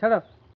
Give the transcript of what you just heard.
ଛାଡ଼